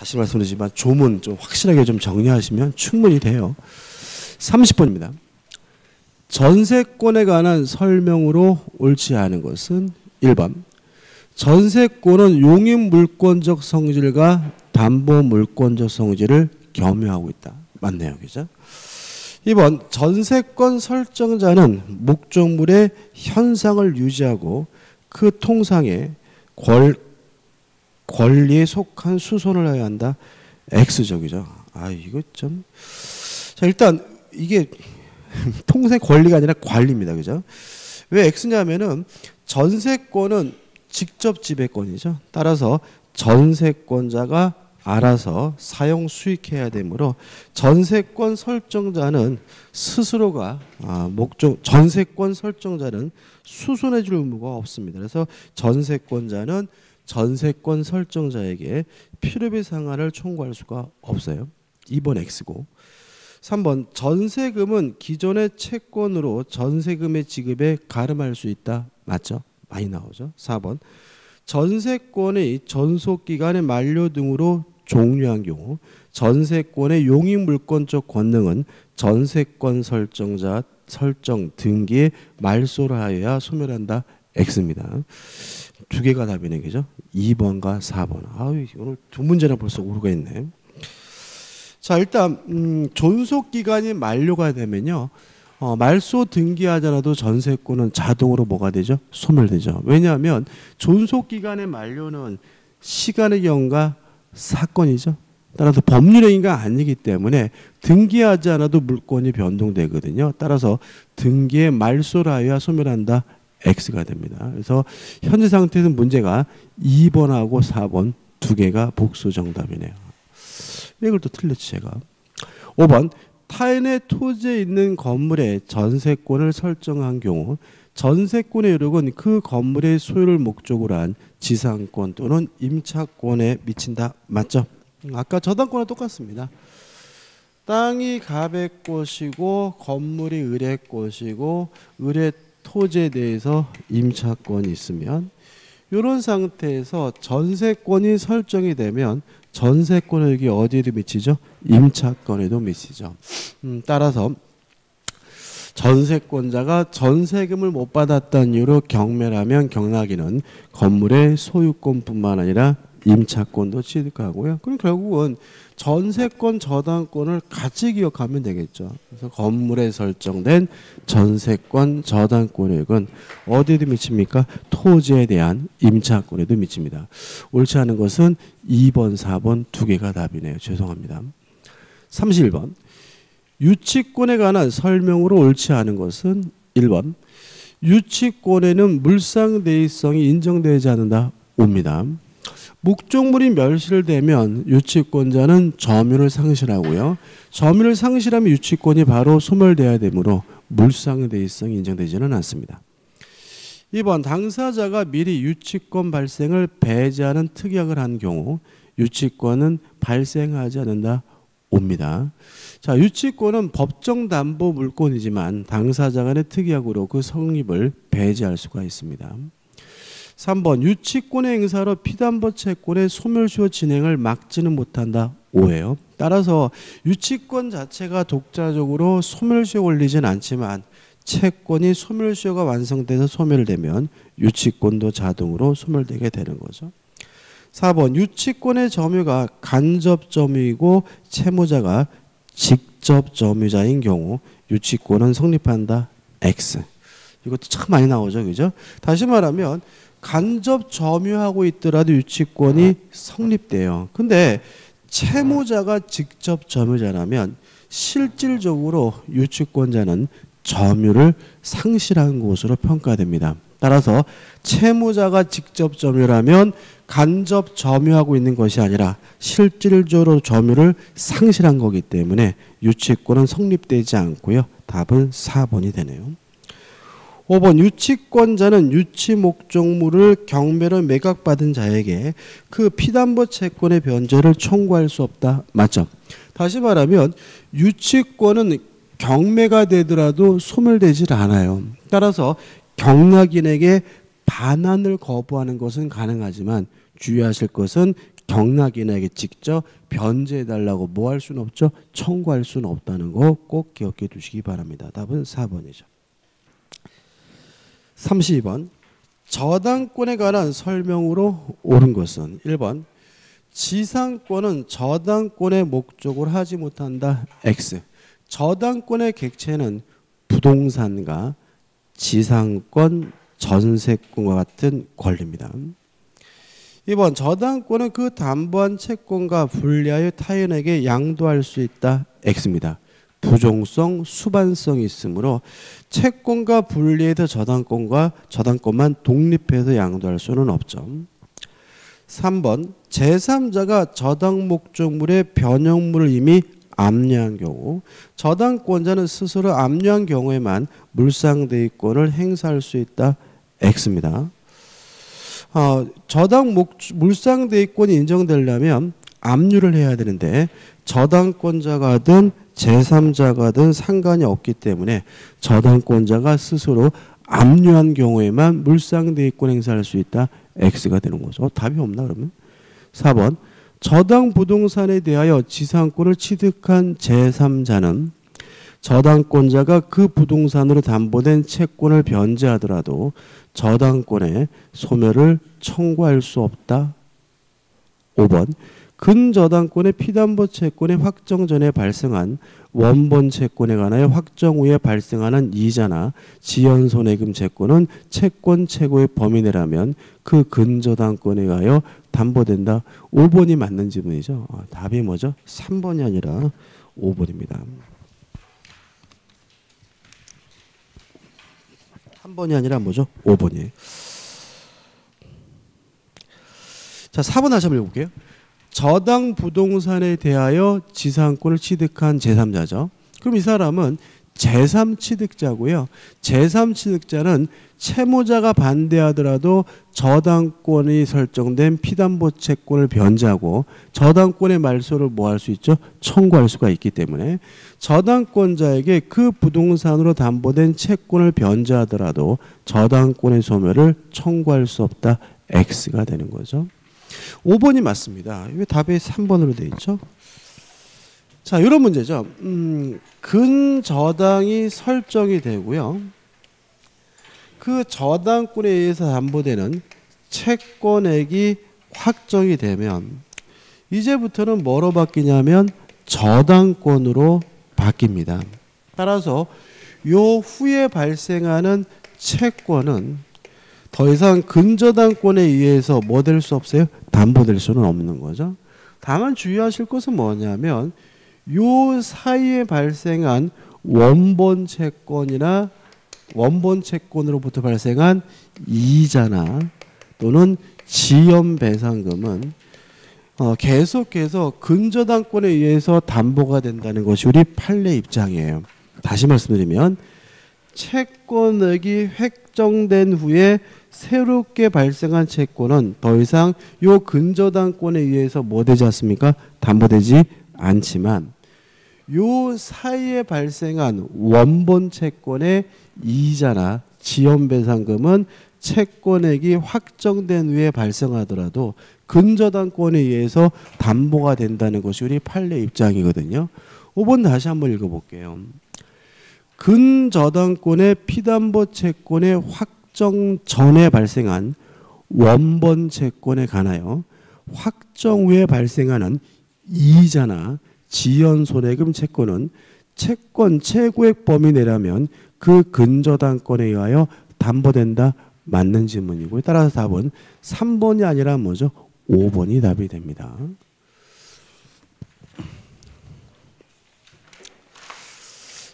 다시 말씀드리지만 조문 좀 확실하게 좀 정리하시면 충분히 돼요. 30번입니다. 전세권에 관한 설명으로 옳지 않은 것은 1번. 전세권은 용인 물권적 성질과 담보 물권적 성질을 겸유하고 있다. 맞네요. 그죠? 2번 전세권 설정자는 목적물의 현상을 유지하고 그 통상의 권, 권리에 속한 수선을 해야 한다. X적이죠. 아 이거 좀. 자 일단 이게 통상 권리가 아니라 관리입니다. 그죠? 왜 X냐면은 전세권은 직접 지배권이죠. 따라서 전세권자가 알아서 사용 수익해야 되므로 전세권 설정자는 스스로가 아, 목적 전세권 설정자는 수선해 줄 의무가 없습니다. 그래서 전세권자는 전세권 설정자에게 필요비 상한을 청구할 수가 없어요. 2번 X고 3번 전세금은 기존의 채권으로 전세금의 지급에 가름할 수 있다. 맞죠? 많이 나오죠. 4번 전세권의 전속 기간의 만료 등으로 종료한 경우 전세권의 용익 물권적 권능은 전세권 설정자 설정 등기의 말소를 하여야 소멸한다. X입니다. 두 개가 답이네, 그죠? 2번과 4번. 아유, 오늘 두 문제나 벌써 오류가 있네. 자, 일단 음, 존속 기간이 만료가 되면요. 어, 말소 등기하잖아도 전세권은 자동으로 뭐가 되죠? 소멸되죠. 왜냐하면 존속 기간의 만료는 시간의 경과 사건이죠. 따라서 법률행위가 아니기 때문에 등기하지 않아도 물권이 변동되거든요. 따라서 등기의 말소를 하여야 소멸한다. X가 됩니다. 그래서 현재 상태에서 문제가 2번하고 4번 두 개가 복수 정답이네요. 이걸 또 틀렸지 제가. 5번 타인의 토지에 있는 건물의 전세권을 설정한 경우 전세권의 효력은 그 건물의 소유를 목적으로 한 지상권 또는 임차권에 미친다. 맞죠? 아까 저당권과 똑같습니다. 땅이 갑의 것이고 건물이 을의 것이고 을의 토지에 대해서 임차권이 있으면 이런 상태에서 전세권이 설정이 되면 전세권은 여기 어디에도 미치죠? 임차권에도 미치죠. 음, 따라서 전세권자가 전세금을 못 받았다는 이유로 경매라면 경락이는 건물의 소유권뿐만 아니라 임차권도 취득하고요. 그럼 결국은 전세권 저당권을 같이 기억하면 되겠죠. 그래서 건물에 설정된 전세권 저당권액은 어디에도 미칩니까? 토지에 대한 임차권에도 미칩니다. 옳지 않은 것은 2번, 4번 두 개가 답이네요. 죄송합니다. 31번. 유치권에 관한 설명으로 옳지 않은 것은 1번. 유치권에는 물상대의성이 인정되지 않는다. 옵니다. 목적물이 멸실되면 유치권자는 점유를 상실하고요. 점유를 상실하면 유치권이 바로 소멸돼야 되므로 물상대의성이 인정되지는 않습니다. 2번 당사자가 미리 유치권 발생을 배제하는 특약을 한 경우 유치권은 발생하지 않는다. 옵니다. 자, 유치권은 법정 담보 물권이지만 당사자 간의 특약으로 그 성립을 배제할 수가 있습니다. 3번 유치권의 행사로 피담보 채권의 소멸시효 진행을 막지는 못한다. 오예요. 따라서 유치권 자체가 독자적으로 소멸시효 걸리진 않지만 채권이 소멸시효가 완성돼서 소멸되면 유치권도 자동으로 소멸되게 되는 거죠. 4번 유치권의 점유가 간접 점유이고 채무자가 직접 점유자인 경우 유치권은 성립한다. X. 이것도 참 많이 나오죠. 그죠? 다시 말하면 간접 점유하고 있더라도 유치권이 성립돼요. 근데 채무자가 직접 점유자라면 실질적으로 유치권자는 점유를 상실한 것으로 평가됩니다. 따라서 채무자가 직접 점유라면 간접 점유하고 있는 것이 아니라 실질적으로 점유를 상실한 거기 때문에 유치권은 성립되지 않고요. 답은 4번이 되네요. 5번 유치권자는 유치 목적물을 경매로 매각받은 자에게 그 피담보 채권의 변제를 청구할 수 없다. 맞죠? 다시 말하면 유치권은 경매가 되더라도 소멸되질 않아요. 따라서 경락인에게 반환을 거부하는 것은 가능하지만 주의하실 것은 경락인에게 직접 변제해달라고 뭐 할 수는 없죠? 청구할 수는 없다는 거 꼭 기억해 두시기 바랍니다. 답은 4번이죠. 32번 저당권에 관한 설명으로 옳은 것은 1번 지상권은 저당권의 목적으로 하지 못한다. X. 저당권의 객체는 부동산과 지상권, 전세권과 같은 권리입니다. 2번 저당권은 그 담보한 채권과 분리하여 타인에게 양도할 수 있다. X입니다. 부종성, 수반성이 있으므로 채권과 분리해서 저당권과 저당권만 독립해서 양도할 수는 없죠. 3번 제3자가 저당 목적물의 변형물을 이미 압류한 경우 저당권자는 스스로 압류한 경우에만 물상대위권을 행사할 수 있다. X입니다. 어, 저당 목, 물상대위권이 인정되려면 압류를 해야 되는데 저당권자가 든 제3자가든 상관이 없기 때문에 저당권자가 스스로 압류한 경우에만 물상대위권 행사할 수 있다. X가 되는 거죠. 답이 없나 그러면? 4번 저당 부동산에 대하여 지상권을 취득한 제3자는 저당권자가 그 부동산으로 담보된 채권을 변제하더라도 저당권의 소멸을 청구할 수 없다. 5번 근저당권의 피담보 채권의 확정 전에 발생한 원본 채권에 관하여 확정 후에 발생하는 이자나 지연 손해금 채권은 채권 최고의 범위 내라면 그 근저당권에 가여 담보된다. 5번이 맞는 질문이죠. 아, 답이 뭐죠? 3번이 아니라 5번입니다. 3번이 아니라 뭐죠? 5번이에요. 자, 4번 다시 한번 읽어볼게요. 저당 부동산에 대하여 지상권을 취득한 제3자죠. 그럼 이 사람은 제3취득자고요. 제3취득자는 채무자가 반대하더라도 저당권이 설정된 피담보 채권을 변제하고 저당권의 말소를 뭐 할 수 있죠? 청구할 수가 있기 때문에 저당권자에게 그 부동산으로 담보된 채권을 변제하더라도 저당권의 소멸을 청구할 수 없다. X가 되는 거죠. 5번이 맞습니다. 왜 답이 3번으로 돼 있죠? 자, 이런 문제죠. 음, 근저당이 설정이 되고요. 그 저당권에 의해서 담보되는 채권액이 확정이 되면 이제부터는 뭐로 바뀌냐면 저당권으로 바뀝니다. 따라서 요 후에 발생하는 채권은 더 이상 근저당권에 의해서 뭐 될 수 없어요? 담보될 수는 없는 거죠. 다만 주의하실 것은 뭐냐면 요 사이에 발생한 원본 채권이나 원본 채권으로부터 발생한 이자나 또는 지연 배상금은 어, 계속해서 근저당권에 의해서 담보가 된다는 것이 우리 판례 입장이에요. 다시 말씀드리면 채권액이 획정된 후에 새롭게 발생한 채권은 더 이상 요 근저당권에 의해서 뭐 되지 않습니까? 담보되지 않지만 요 사이에 발생한 원본 채권의 이자나 지연배상금은 채권액이 확정된 후에 발생하더라도 근저당권에 의해서 담보가 된다는 것이 우리 판례 입장이거든요. 5번 다시 한번 읽어볼게요. 근저당권의 피담보 채권의 확정 전에 발생한 원본 채권에 관하여 확정 후에 발생하는 이자나 지연 손해금 채권은 채권 최고액 범위 내라면 그 근저당권에 의하여 담보된다 맞는 질문이고요. 따라서 답은 3번이 아니라 뭐죠? 5번이 답이 됩니다.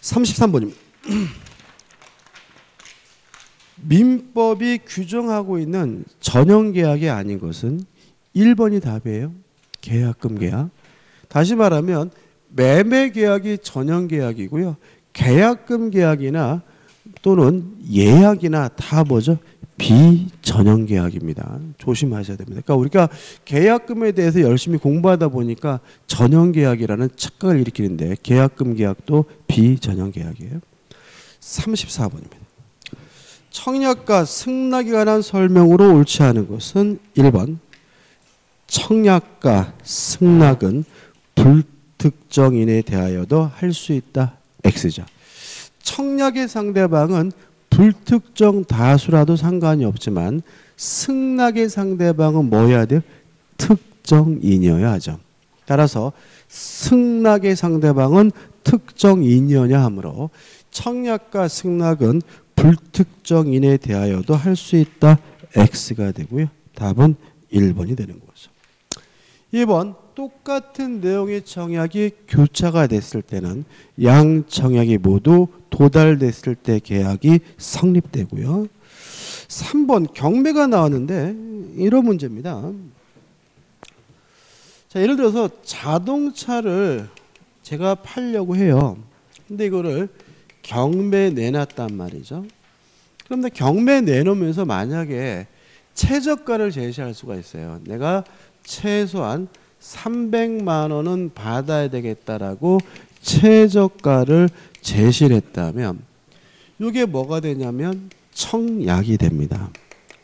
(33번입니다) 민법이 규정하고 있는 전형 계약이 아닌 것은 1번이 답이에요. 계약금 계약. 다시 말하면 매매 계약이 전형 계약이고요. 계약금 계약이나 또는 예약이나 다 뭐죠? 비전형 계약입니다. 조심하셔야 됩니다. 그러니까 우리가 계약금에 대해서 열심히 공부하다 보니까 전형 계약이라는 착각을 일으키는데 계약금 계약도 비전형 계약이에요. 34번입니다. 청약과 승낙에 관한 설명으로 옳지 않은 것은 1번 청약과 승낙은 불특정인에 대하여도 할 수 있다. X죠. 청약의 상대방은 불특정 다수라도 상관이 없지만 승낙의 상대방은 뭐여야 돼요? 특정인이어야 하죠. 따라서 승낙의 상대방은 특정인이어야 하므로 청약과 승낙은 불특정인에 대하여도 할 수 있다. X가 되고요. 답은 1번이 되는 거죠. 2번 똑같은 내용의 청약이 교차가 됐을 때는 양 청약이 모두 도달됐을 때 계약이 성립되고요. 3번 경매가 나왔는데 이런 문제입니다. 자, 예를 들어서 자동차를 제가 팔려고 해요. 근데 이거를 경매 내놨단 말이죠. 그런데 경매 내놓으면서 만약에 최저가를 제시할 수가 있어요. 내가 최소한 300만 원은 받아야 되겠다라고 최저가를 제시를 했다면 이게 뭐가 되냐면 청약이 됩니다.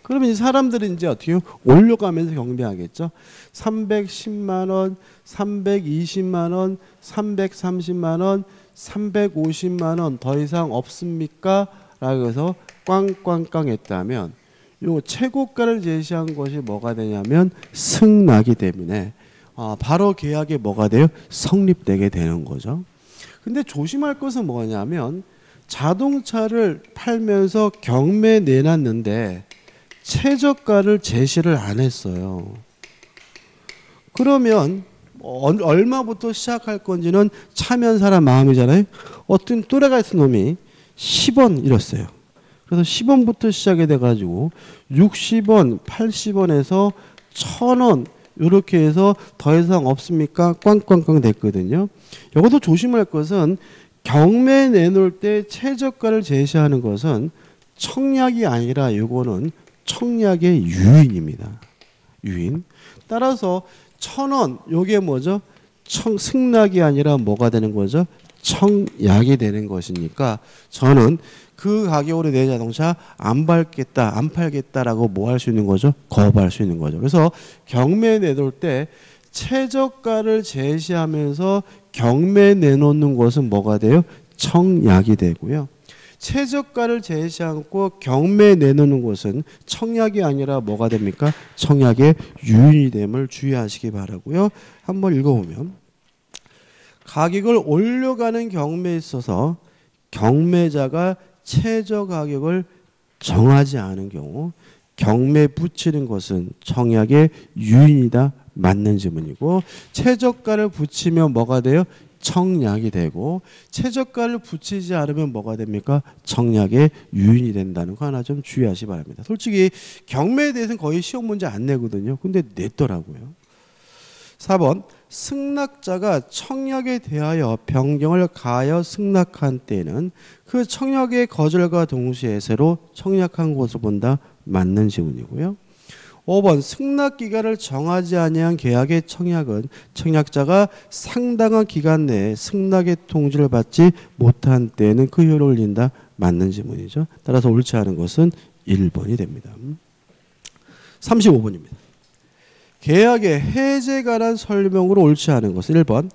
그러면 이 사람들이 이제 어떻게 올려가면서 경비하겠죠. 310만 원, 320만 원, 330만 원, 350만 원 더 이상 없습니까? 라고 해서 꽝꽝꽝 했다면 요 최고가를 제시한 것이 뭐가 되냐면 승낙이 때문에 아, 바로 계약이 뭐가 돼요? 성립되게 되는 거죠. 근데 조심할 것은 뭐냐면 자동차를 팔면서 경매 내놨는데 최저가를 제시를 안 했어요. 그러면 얼마부터 시작할 건지는 참여한 사람 마음이잖아요. 어떤 또래가 있은 놈이 10원 이랬어요. 그래서 10원부터 시작이 돼가지고 60원, 80원에서 1000원 이렇게 해서 더 이상 없습니까? 꽝꽝꽝 됐거든요. 이것도 조심할 것은 경매 내놓을 때 최저가를 제시하는 것은 청약이 아니라 이거는 청약의 유인입니다. 유인. 따라서 천 원, 요게 뭐죠? 청, 승낙이 아니라 뭐가 되는 거죠? 청약이 되는 것이니까 저는 그 가격으로 내 자동차 안 팔겠다, 안 팔겠다라고 뭐 할 수 있는 거죠? 거부할 수 있는 거죠. 그래서 경매 내놓을 때 최저가를 제시하면서 경매 내놓는 것은 뭐가 돼요? 청약이 되고요. 최저가를 제시 않고 경매 내놓는 곳은 청약이 아니라 뭐가 됩니까? 청약의 유인이 됨을 주의하시기 바라고요. 한번 읽어보면 가격을 올려가는 경매에 있어서 경매자가 최저 가격을 정하지 않은 경우 경매 붙이는 것은 청약의 유인이다 맞는 지문이고 최저가를 붙이면 뭐가 돼요? 청약이 되고 최저가를 붙이지 않으면 뭐가 됩니까? 청약의 유인이 된다는 거 하나 좀 주의하시 기 바랍니다. 솔직히 경매에 대해서는 거의 시험 문제 안 내거든요. 근데 냈더라고요. 4번 승낙자가 청약에 대하여 변경을 가하여 승낙한 때는 그 청약의 거절과 동시에 새로 청약한 것을 본다 맞는 지문이고요. 5번 승낙 기간을 정하지 아니한 계약의 청약은 청약자가 상당한 기간 내에 승낙의 통지를 받지 못한 때에는 그 효력을 올린다 맞는 지문이죠. 따라서 옳지 않은 것은 1번이 됩니다. 35번입니다. 계약의 해제 관한 설명으로 옳지 않은 것은 1번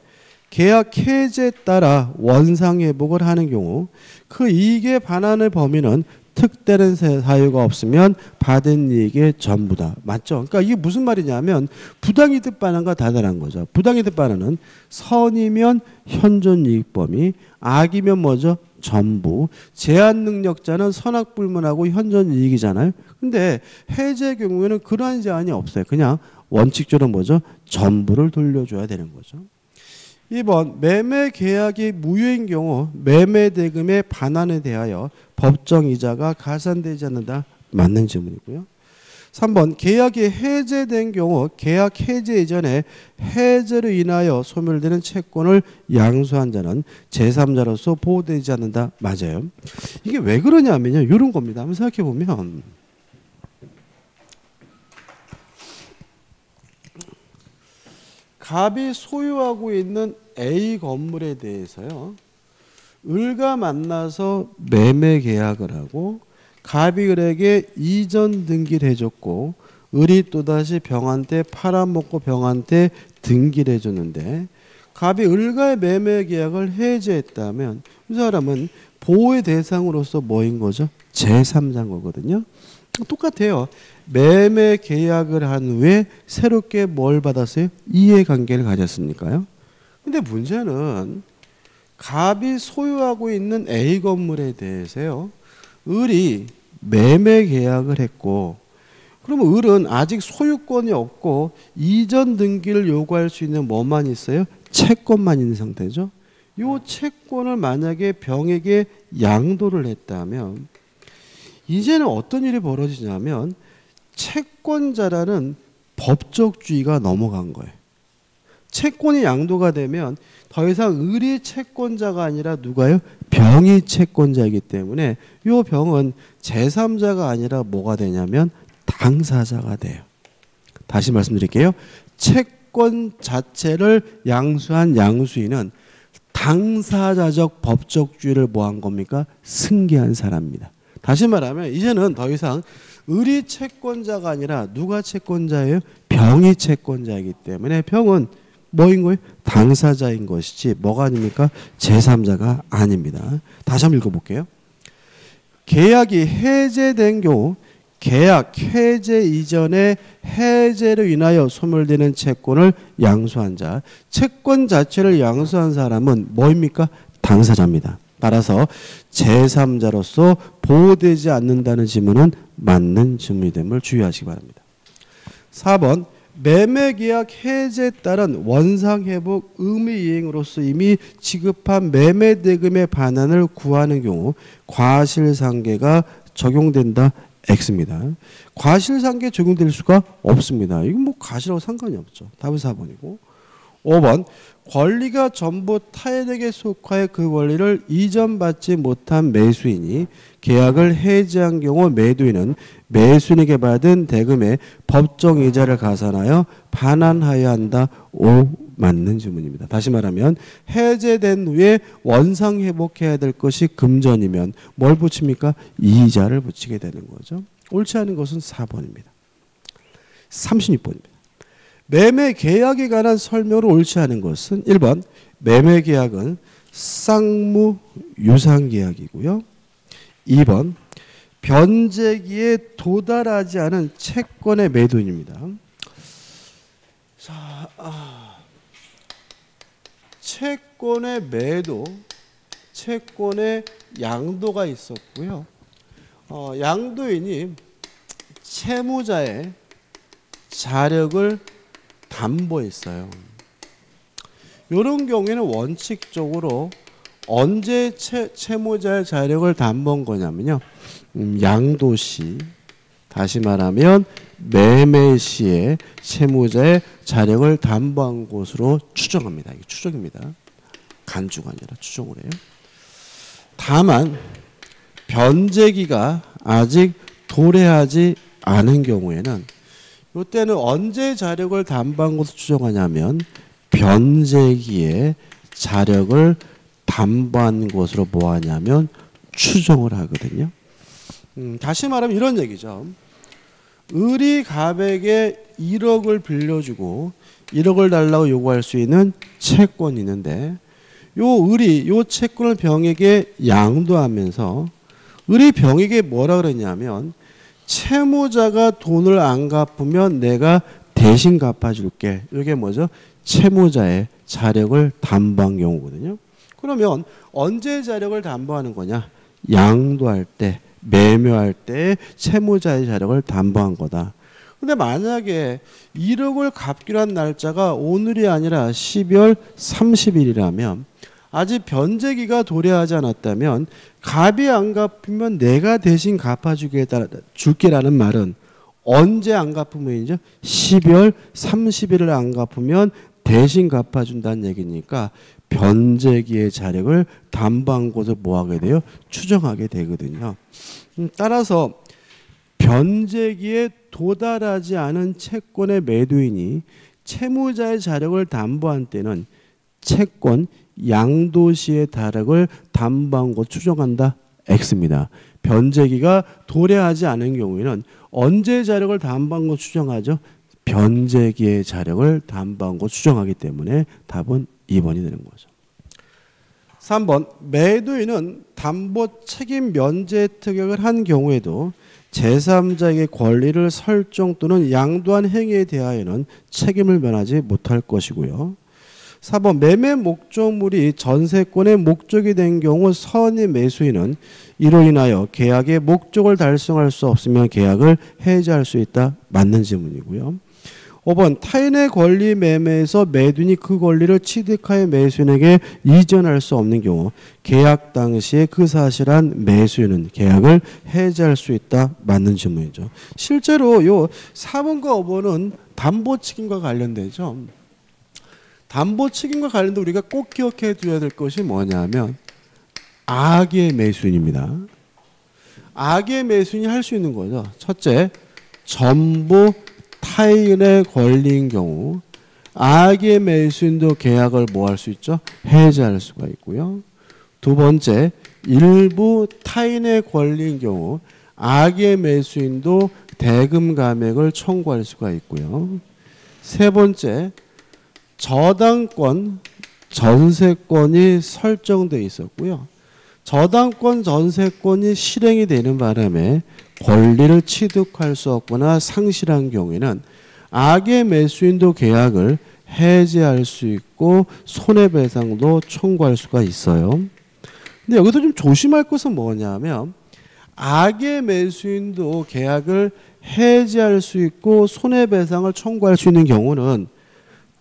계약 해제에 따라 원상 회복을 하는 경우 그 이익의 반환의 범위는 특대는 사유가 없으면 받은 이익의 전부다. 맞죠? 그러니까 이게 무슨 말이냐면 부당이득 반환과 다다른 거죠. 부당이득 반환은 선이면 현존 이익 범위, 악이면 뭐죠? 전부. 제한 능력자는 선악 불문하고 현존 이익이잖아요. 근데 해제 경우에는 그러한 제한이 없어요. 그냥 원칙적으로 뭐죠? 전부를 돌려줘야 되는 거죠. 2번 매매 계약이 무효인 경우 매매 대금의 반환에 대하여 법정 이자가 가산되지 않는다. 맞는 질문이고요. 3번 계약이 해제된 경우 계약 해제 이전에 해제로 인하여 소멸되는 채권을 양수한 자는 제3자로서 보호되지 않는다. 맞아요. 이게 왜 그러냐면요. 이런 겁니다. 한번 생각해 보면 갑이 소유하고 있는 A 건물에 대해서요. 을과 만나서 매매 계약을 하고 갑이 을에게 이전 등기를 해줬고 을이 또다시 병한테 팔아먹고 병한테 등기를 해줬는데 갑이 을과의 매매 계약을 해제했다면 이 사람은 보호의 대상으로서 뭐인 거죠? 제3자인 거거든요. 똑같아요. 매매 계약을 한 후에 새롭게 뭘 받았어요? 이해관계를 가졌으니까요. 근데 문제는 갑이 소유하고 있는 A 건물에 대해서요. 을이 매매 계약을 했고 그러면 을은 아직 소유권이 없고 이전 등기를 요구할 수 있는 뭐만 있어요? 채권만 있는 상태죠. 요 채권을 만약에 병에게 양도를 했다면 이제는 어떤 일이 벌어지냐면 채권자라는 법적주의가 넘어간 거예요. 채권이 양도가 되면 더 이상 을이 채권자가 아니라 누가요? 병이 채권자이기 때문에 이 병은 제3자가 아니라 뭐가 되냐면 당사자가 돼요. 다시 말씀드릴게요. 채권 자체를 양수한 양수인은 당사자적 법적주의를 뭐한 겁니까? 승계한 사람입니다. 다시 말하면 이제는 더 이상 을이 채권자가 아니라 누가 채권자예요? 병이 채권자이기 때문에 병은 뭐인 거예요? 당사자인 것이지 뭐가 아닙니까? 제3자가 아닙니다. 다시 한번 읽어볼게요. 계약이 해제된 경우 계약 해제 이전에 해제로 인하여 소멸되는 채권을 양수한 자, 채권 자체를 양수한 사람은 뭐입니까? 당사자입니다. 따라서 제3자로서 보호되지 않는다는 지문은 맞는 지문이 됨을 주의하시기 바랍니다. 4번 매매 계약 해제에 따른 원상 회복 의무 이행으로서 이미 지급한 매매 대금의 반환을 구하는 경우 과실상계가 적용된다 X입니다. 과실상계 적용될 수가 없습니다. 이건 뭐 과실하고 상관이 없죠. 답은 4번이고 5번 권리가 전부 타인에게 속하여 그 권리를 이전받지 못한 매수인이 계약을 해지한 경우 매도인은 매수인에게 받은 대금의 법정 이자를 가산하여 반환하여야 한다. 오 맞는 질문입니다. 다시 말하면 해제된 후에 원상 회복해야 될 것이 금전이면 뭘 붙입니까? 이자를 붙이게 되는 거죠. 옳지 않은 것은 4번입니다. 36번입니다. 매매 계약에 관한 설명을 옳지 않은 것은 1번 매매 계약은 쌍무 유상 계약이고요. 2번 변제기에 도달하지 않은 채권의 매도인입니다. 자, 아, 채권의 매도, 채권의 양도가 있었고요. 어, 양도인이 채무자의 자력을 담보했어요. 이런 경우에는 원칙적으로 언제 채, 채무자의 자력을 담보한 거냐면요. 음, 양도시 다시 말하면 매매 시에 채무자의 자력을 담보한 것으로 추정합니다. 이게 추정입니다. 간주가 아니라 추정을 해요. 다만 변제기가 아직 도래하지 않은 경우에는 이때는 언제 자력을 담보한 것으로 추정하냐면 변제기에 자력을 담보한 것으로 뭐 하냐면 추정을 하거든요. 음, 다시 말하면 이런 얘기죠. 을이 갑에게 1억을 빌려주고 1억을 달라고 요구할 수 있는 채권이 있는데 요 을이 요 채권을 병에게 양도하면서 을이 병에게 뭐라 그랬냐면 채무자가 돈을 안 갚으면 내가 대신 갚아줄게. 이게 뭐죠? 채무자의 자력을 담보한 경우거든요. 그러면 언제 자력을 담보하는 거냐? 양도할 때, 매매할 때 채무자의 자력을 담보한 거다. 근데 만약에 1억을 갚기로 한 날짜가 오늘이 아니라 12월 30일이라면 아직 변제기가 도래하지 않았다면 갑이 안 갚으면 내가 대신 갚아주겠다 줄게라는 말은 언제 안 갚으면이죠? 12월 30일을 안 갚으면 대신 갚아준다는 얘기니까 변제기의 자력을 담보한 곳을 뭐하게 돼요? 추정하게 되거든요. 음, 따라서 변제기에 도달하지 않은 채권의 매도인이 채무자의 자력을 담보한 때는 채권 양도시의 다락을 것 추정한다. X입니다. 변제기가 도래하지 않은 경우에는 언제 자력을 담보한 것 추정하죠? 변제기의 자력을 담보한 것 추정하기 때문에 답은 2번이 되는 거죠. 3번 매도인은 담보 책임 면제 특약을 한 경우에도 제3자에게 권리를 설정 또는 양도한 행위에 대하여는 책임을 면하지 못할 것이고요. 4번 매매 목적물이 전세권의 목적이 된 경우 선의 매수인은 이로 인하여 계약의 목적을 달성할 수 없으면 계약을 해지할 수 있다. 맞는 질문이고요. 5번 타인의 권리 매매에서 매도인이 그 권리를 취득하여 매수인에게 이전할 수 없는 경우 계약 당시에 그 사실한 매수인은 계약을 해지할 수 있다. 맞는 질문이죠. 실제로 요 4번과 5번은 담보 책임과 관련되죠. 담보 책임과 관련돼 우리가 꼭 기억해 두어야 될 것이 뭐냐면 악의 매수인입니다. 악의 매수인이 할 수 있는 거죠. 첫째, 전부 타인의 권리인 경우 악의 매수인도 계약을 뭐 할 수 있죠? 해제할 수가 있고요. 두 번째, 일부 타인의 권리인 경우 악의 매수인도 대금 감액을 청구할 수가 있고요. 세 번째, 저당권, 전세권이 설정돼 있었고요. 저당권, 전세권이 실행이 되는 바람에 권리를 취득할 수 없거나 상실한 경우에는 악의 매수인도 계약을 해지할 수 있고 손해배상도 청구할 수가 있어요. 근데 여기서 좀 조심할 것은 뭐냐면 악의 매수인도 계약을 해지할 수 있고 손해배상을 청구할 수 있는 경우는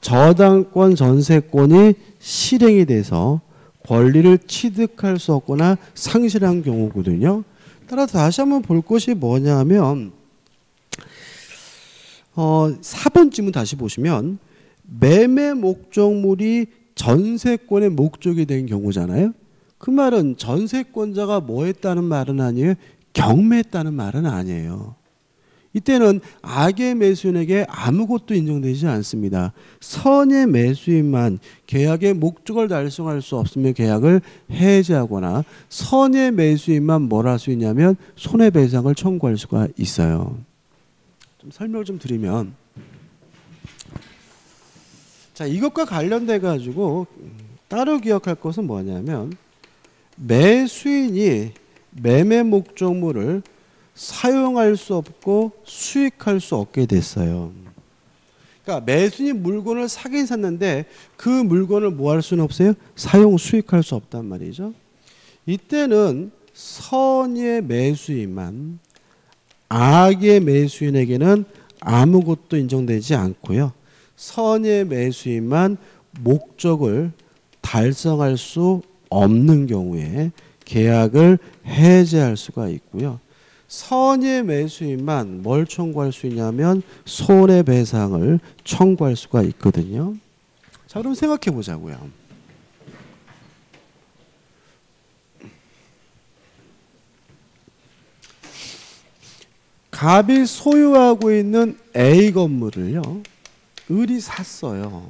저당권 전세권이 실행이 돼서 권리를 취득할 수 없거나 상실한 경우거든요. 따라서 다시 한번 볼 것이 뭐냐면 어, 4번 질문 다시 보시면 매매 목적물이 전세권의 목적이 된 경우잖아요. 그 말은 전세권자가 뭐 했다는 말은 아니에요. 경매했다는 말은 아니에요. 이때는 악의 매수인에게 아무것도 인정되지 않습니다. 선의 매수인만 계약의 목적을 달성할 수 없으면 계약을 해지하거나 선의 매수인만 뭘 할 수 있냐면 손해배상을 청구할 수가 있어요. 좀 설명을 좀 드리면 자 이것과 관련돼 가지고 따로 기억할 것은 뭐냐면 매수인이 매매 목적물을 사용할 수 없고 수익할 수 없게 됐어요. 그러니까 매수인이 물건을 사긴 샀는데 그 물건을 뭐 할 수는 없어요? 사용 수익할 수 없단 말이죠. 이때는 선의 매수인만 악의 매수인에게는 아무것도 인정되지 않고요. 선의 매수인만 목적을 달성할 수 없는 경우에 계약을 해제할 수가 있고요. 선의 매수인만 뭘 청구할 수 있냐면 손해배상을 청구할 수가 있거든요. 자, 그럼 생각해 보자고요. 갑이 소유하고 있는 A 건물을요, 을이 샀어요.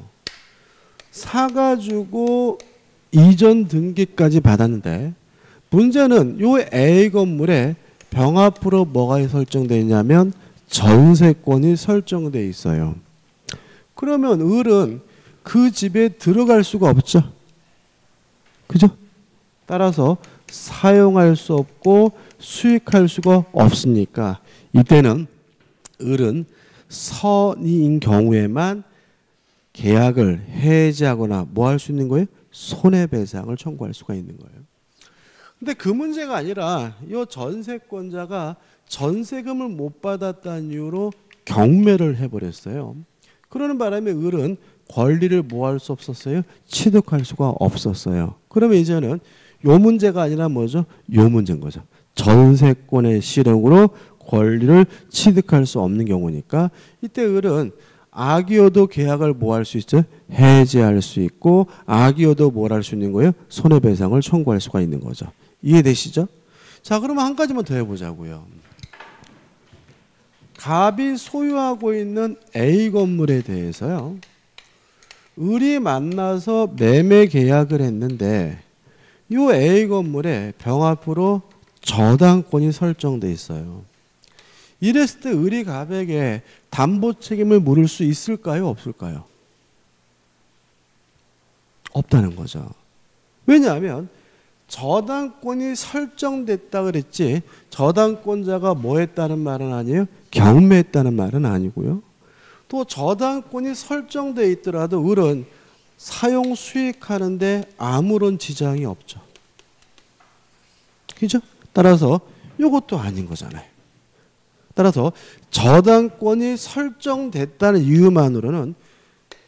사가지고 이전 등기까지 받았는데, 문제는 요 A 건물에 병 앞으로 뭐가 설정되어 있냐면 전세권이 설정되어 있어요. 그러면 을은 그 집에 들어갈 수가 없죠. 그죠? 따라서 사용할 수 없고 수익할 수가 없으니까 이때는 을은 선인 경우에만 계약을 해지하거나 뭐 할 수 있는 거예요? 손해배상을 청구할 수가 있는 거예요. 근데 그 문제가 아니라 이 전세권자가 전세금을 못 받았다는 이유로 경매를 해버렸어요. 그러는 바람에 을은 권리를 뭐할수 없었어요? 취득할 수가 없었어요. 그러면 이제는 요 문제가 아니라 뭐죠? 요 문제인 거죠. 전세권의 실행으로 권리를 취득할 수 없는 경우니까 이때 을은 악이어도 계약을 뭐 할 수 있죠? 해지할 수 있고 악이어도 뭘 할 수 있는 거예요? 손해배상을 청구할 수가 있는 거죠. 이해되시죠? 자, 그러면 한 가지만 더 해보자고요. 갑이 소유하고 있는 A 건물에 대해서요. 을이 만나서 매매 계약을 했는데 이 A 건물에 병 앞으로 저당권이 설정돼 있어요. 이랬을 때 의리가백에 담보 책임을 물을 수 있을까요? 없을까요? 없다는 거죠. 왜냐하면 저당권이 설정됐다 그랬지 저당권자가 뭐 했다는 말은 아니에요. 경매했다는 말은 아니고요. 또 저당권이 설정돼 있더라도 을은 사용 수익하는데 아무런 지장이 없죠. 그죠? 따라서 이것도 아닌 거잖아요. 따라서 저당권이 설정됐다는 이유만으로는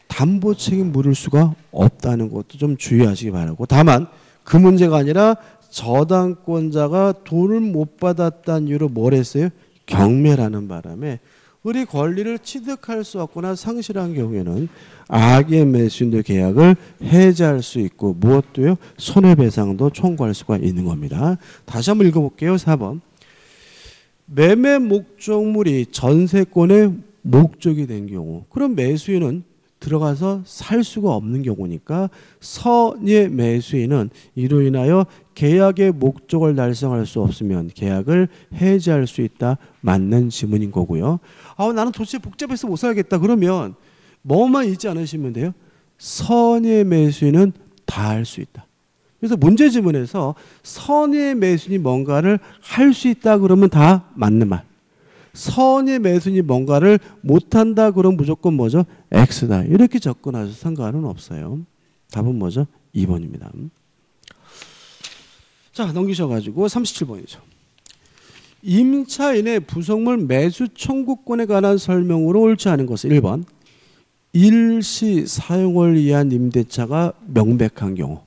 담보 책임 물을 수가 없다는 것도 좀 주의하시기 바라고 다만 그 문제가 아니라 저당권자가 돈을 못 받았다는 이유로 뭘 했어요? 경매라는 바람에 우리 권리를 취득할 수 없거나 상실한 경우에는 악의 매수인들 계약을 해지할 수 있고 무엇도요? 손해배상도 청구할 수가 있는 겁니다. 다시 한번 읽어볼게요. 4번. 매매 목적물이 전세권의 목적이 된 경우 그럼 매수인은 들어가서 살 수가 없는 경우니까 선의 매수인은 이로 인하여 계약의 목적을 달성할 수 없으면 계약을 해지할 수 있다 맞는 지문인 거고요. 아 나는 도대체 복잡해서 못 살겠다 그러면 뭐만 잊지 않으시면 돼요. 선의 매수인은 다 할 수 있다. 그래서 문제 지문에서 선의 매수인이 뭔가를 할 수 있다 그러면 다 맞는 말. 선의 매수인이 뭔가를 못한다 그러면 무조건 뭐죠? X다. 이렇게 접근하셔도 상관은 없어요. 답은 뭐죠? 2번입니다. 자 넘기셔가지고 37번이죠. 임차인의 부속물 매수 청구권에 관한 설명으로 옳지 않은 것은 1번 일시 사용을 위한 임대차가 명백한 경우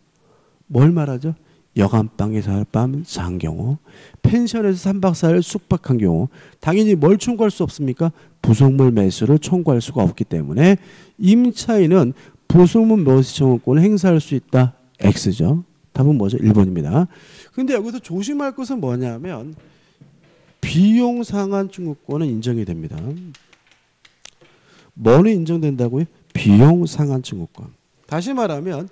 뭘 말하죠? 여간방에 살밤 잔 경우 펜션에서 3박 4일 숙박한 경우 당연히 뭘 청구할 수 없습니까? 부속물 매수를 청구할 수가 없기 때문에 임차인은 부속물 매수 청구권을 행사할 수 있다. X죠. 답은 뭐죠? 1번입니다. 근데 여기서 조심할 것은 뭐냐면 비용 상한 청구권은 인정이 됩니다. 뭐는 인정된다고요? 비용 상한 청구권. 다시 말하면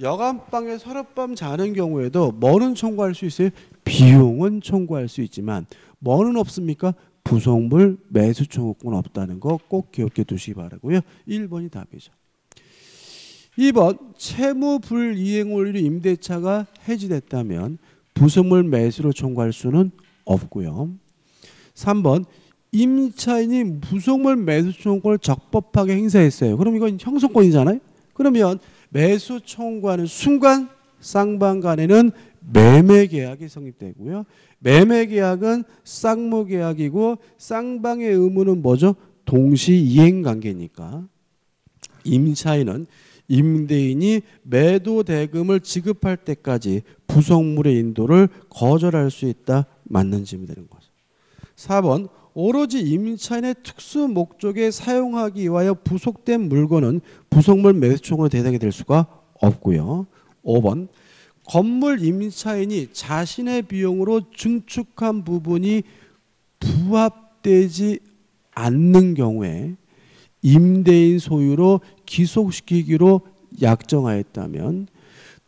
여간방에 서랍밤 자는 경우에도 뭐는 청구할 수 있어요? 비용은 청구할 수 있지만 뭐는 없습니까? 부속물 매수 청구권 없다는 거 꼭 기억해 두시기 바라고요. 1번이 답이죠. 2번 채무 불이행원료 임대차가 해지됐다면 부속물 매수로 청구할 수는 없고요. 3번 임차인이 부속물 매수 청구권을 적법하게 행사했어요. 그럼 이건 형성권이잖아요. 그러면 매수 청구하는 순간 쌍방 간에는 매매 계약이 성립되고요. 매매 계약은 쌍무 계약이고 쌍방의 의무는 뭐죠? 동시 이행 관계니까 임차인은 임대인이 매도 대금을 지급할 때까지 부속물의 인도를 거절할 수 있다. 맞는 질문이 되는 거죠. 4번 오로지 임차인의 특수 목적에 사용하기 위하여 부속된 물건은 부속물 매수총으로 대상이 될 수가 없고요. 5번 건물 임차인이 자신의 비용으로 증축한 부분이 부합되지 않는 경우에 임대인 소유로 기속시키기로 약정하였다면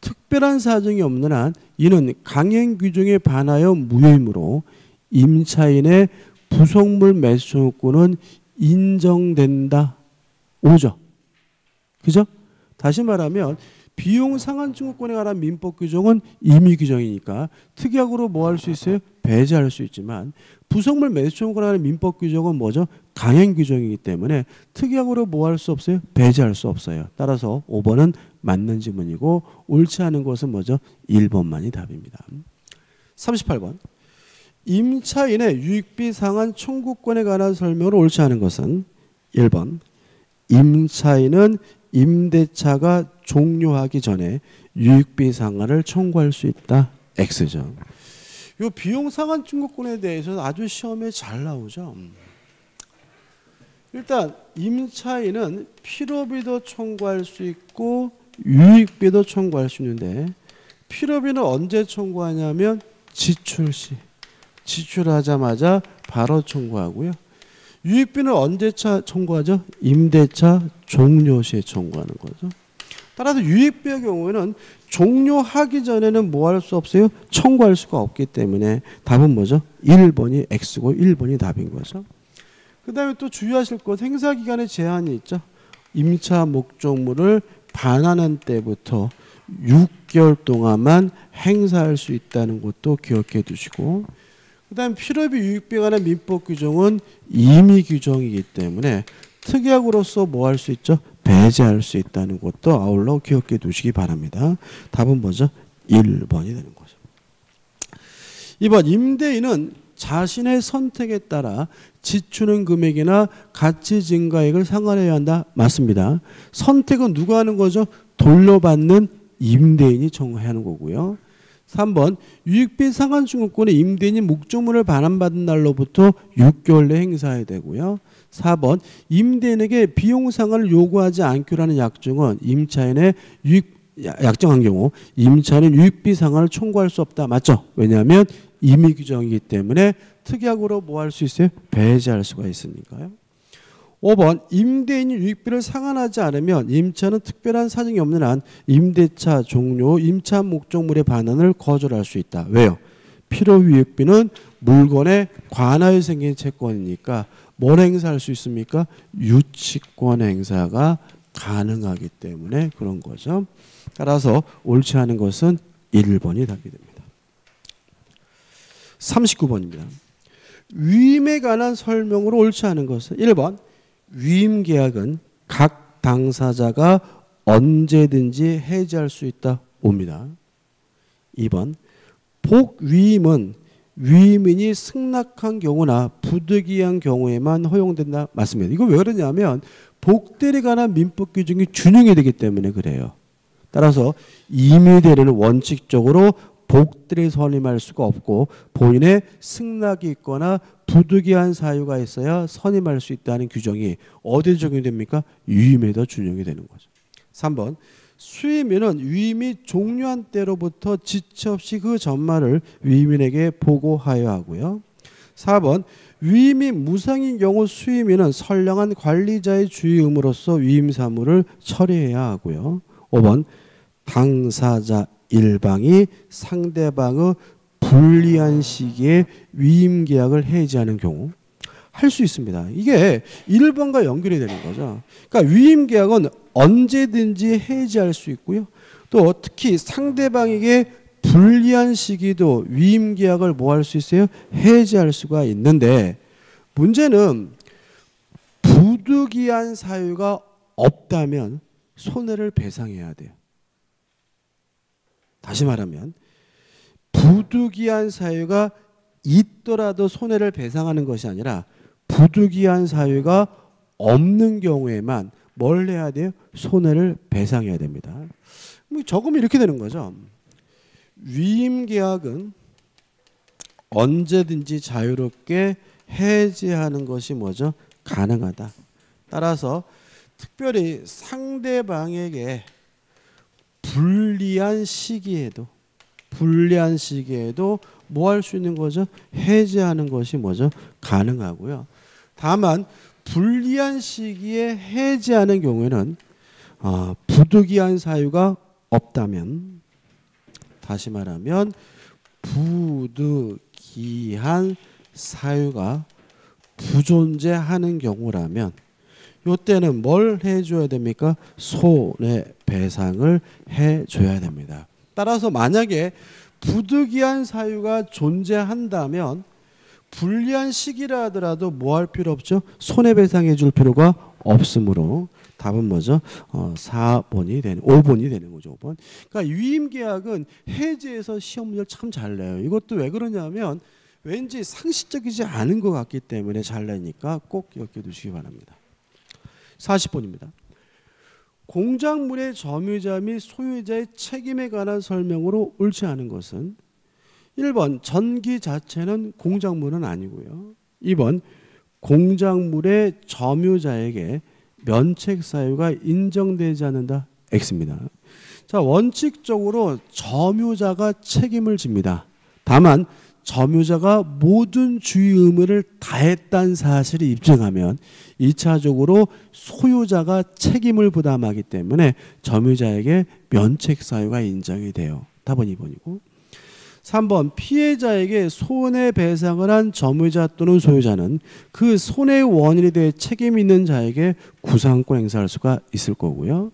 특별한 사정이 없는 한 이는 강행 규정에 반하여 무효이므로 임차인의 부속물 매수 청구권은 인정된다. 오죠. 그죠? 다시 말하면 비용 상한 청구권에 관한 민법 규정은 임의 규정이니까 특약으로 뭐 할 수 있어요? 배제할 수 있지만 부속물 매수 청구권에 관한 민법 규정은 뭐죠? 강행 규정이기 때문에 특약으로 뭐 할 수 없어요? 배제할 수 없어요. 따라서 5번은 맞는 지문이고 옳지 않은 것은 뭐죠? 1번만이 답입니다. 38번 임차인의 유익비 상한 청구권에 관한 설명을 옳지 않은 것은 1번 임차인은 임대차가 종료하기 전에 유익비 상한을 청구할 수 있다. X죠. 이 비용 상한 청구권에 대해서 아주 시험에 잘 나오죠. 일단 임차인은 필요비도 청구할 수 있고 유익비도 청구할 수 있는데 필요비는 언제 청구하냐면 지출 시 지출하자마자 바로 청구하고요. 유익비는 언제 차 청구하죠? 임대차 종료 시에 청구하는 거죠. 따라서 유익비의 경우에는 종료하기 전에는 뭐 할 수 없어요? 청구할 수가 없기 때문에 답은 뭐죠? 1번이 X고 1번이 답인 거죠. 그 다음에 또 주의하실 것 행사 기간에 제한이 있죠. 임차 목적물을 반환한 때부터 6개월 동안만 행사할 수 있다는 것도 기억해 두시고 그 다음 필요비 유익비에 관한 민법 규정은 임의 규정이기 때문에 특약으로서 뭐 할 수 있죠? 배제할 수 있다는 것도 아울러 기억해 두시기 바랍니다. 답은 뭐죠? 1번이 되는 거죠. 2번 임대인은 자신의 선택에 따라 지추는 금액이나 가치 증가액을 상환해야 한다. 맞습니다. 선택은 누가 하는 거죠? 돌려받는 임대인이 정하는 거고요. 3번 유익비 상환 증권권의 임대인이 목적물을 반환받은 날로부터 6개월 내 행사해야 되고요. 4번 임대인에게 비용 상환을 요구하지 않기로 하는 약정은 임차인의 유익 약정한 경우 임차인은 유익비 상환을 청구할 수 없다. 맞죠? 왜냐하면 임의 규정이기 때문에 특약으로 뭐 할 수 있어요? 배제할 수가 있으니까요. 5번 임대인이 유익비를 상환하지 않으면 임차는 특별한 사정이 없는 한 임대차 종료 임차 목적물의 반환을 거절할 수 있다. 왜요? 필요 유익비는 물건에 관하여 생긴 채권이니까 뭘 행사할 수 있습니까? 유치권 행사가 가능하기 때문에 그런 거죠. 따라서 옳지 않은 것은 1번이 답이 됩니다. 39번입니다. 위임에 관한 설명으로 옳지 않은 것은 1번 위임 계약은 각 당사자가 언제든지 해지할 수 있다 옵니다. 2번 복위임은 위임인이 승낙한 경우나 부득이한 경우에만 허용된다 맞습니다. 이거 왜 그러냐면 복대에 관한 민법 규정이 준용이 되기 때문에 그래요. 따라서 임의대리는 원칙적으로 복들이 선임할 수가 없고 본인의 승낙이 있거나 부득이한 사유가 있어야 선임할 수 있다는 규정이 어디에 적용됩니까? 유임에도 준용이 되는 거죠. 3번 수임인은 위임이 종료한 때로부터 지체 없이 그 전말을 위임인에게 보고하여 하고요. 4번 위임이 무상인 경우 수임인은 선량한 관리자의 주의음으로써 위임 사무를 처리해야 하고요. 5번 당사자 일방이 상대방의 불리한 시기에 위임 계약을 해지하는 경우 할 수 있습니다. 이게 1번과 연결이 되는 거죠. 그러니까 위임 계약은 언제든지 해지할 수 있고요. 또 특히 상대방에게 불리한 시기도 위임 계약을 뭐 할 수 있어요? 해지할 수가 있는데 문제는 부득이한 사유가 없다면 손해를 배상해야 돼요. 다시 말하면 부득이한 사유가 있더라도 손해를 배상하는 것이 아니라 부득이한 사유가 없는 경우에만 뭘 해야 돼요? 손해를 배상해야 됩니다. 뭐 적으면 이렇게 되는 거죠. 위임 계약은 언제든지 자유롭게 해지하는 것이 뭐죠? 가능하다. 따라서 특별히 상대방에게 불리한 시기에도 불리한 시기에도 뭐 할 수 있는 거죠? 해제하는 것이 뭐죠? 가능하고요. 다만 불리한 시기에 해제하는 경우에는 어, 부득이한 사유가 없다면 다시 말하면 부득이한 사유가 부존재하는 경우라면 요때는 뭘 해줘야 됩니까? 손해배상을 해줘야 됩니다. 따라서 만약에 부득이한 사유가 존재한다면 불리한 시기라 하더라도 뭐 할 필요 없죠? 손해배상해 줄 필요가 없으므로 답은 뭐죠? 어, 4번이 되는 5번이 되는 거죠. 5번. 그러니까 유임 계약은 해제해서 시험 문제를 참 잘 내요. 이것도 왜 그러냐면 왠지 상식적이지 않은 것 같기 때문에 잘 내니까 꼭 기억해 두시기 바랍니다. 40번입니다. 공작물의 점유자 및 소유자의 책임에 관한 설명으로 옳지 않은 것은 1번 전기 자체는 공작물은 아니고요. 2번 공작물의 점유자에게 면책 사유가 인정되지 않는다. X입니다. 자, 원칙적으로 점유자가 책임을 집니다. 다만 점유자가 모든 주의 의무를 다했다는 사실을 입증하면 2차적으로 소유자가 책임을 부담하기 때문에 점유자에게 면책 사유가 인정이 돼요. 답은 2번이고. 3번 피해자에게 손해 배상을 한 점유자 또는 소유자는 그 손해 원인에 대해 책임 있는 자에게 구상권 행사할 수가 있을 거고요.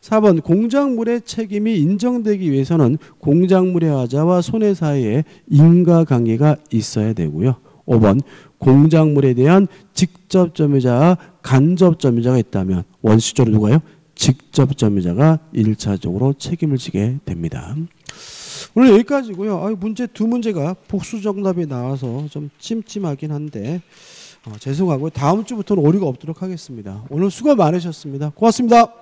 4번 공작물의 책임이 인정되기 위해서는 공작물의 하자와 손해 사이에 인과관계가 있어야 되고요. 5번 공작물에 대한 직접 점유자와 간접 점유자가 있다면 원시적으로 누가요? 직접 점유자가 1차적으로 책임을 지게 됩니다. 오늘 여기까지고요. 아, 문제 두 문제가 복수 정답이 나와서 좀 찜찜하긴 한데 어, 죄송하고요. 다음 주부터는 오류가 없도록 하겠습니다. 오늘 수고 많으셨습니다. 고맙습니다.